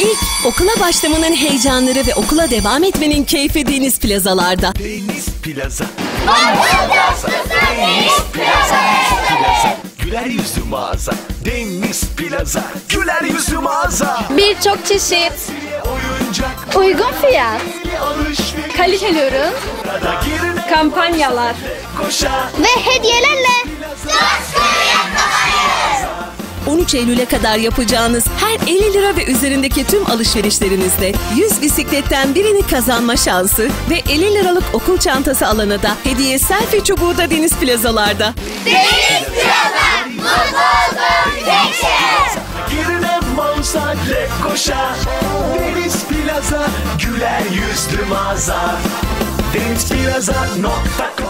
İlk okula başlamanın heyecanları ve okula devam etmenin keyfi Deniz Plazalarda. Deniz Plaza. Deniz Plaza. Güler yüzlü mağaza. Deniz Plaza. Güler yüzlü mağaza. Birçok çeşit, Oyuncak. uygun fiyat, kaliteli ürün, kampanyalar. koşa. Ve hediyelerle 13 Eylül'e kadar yapacağınız her 50 lira ve üzerindeki tüm alışverişlerinizde 100 bisikletten birini kazanma şansı ve 50 liralık okul çantası alana da hediye selfie çubuğu da Deniz Plazalarda. Girine mağaza. Le koşa. Deniz Plaza. Güler yüzlü mağaza. Denizplaza.com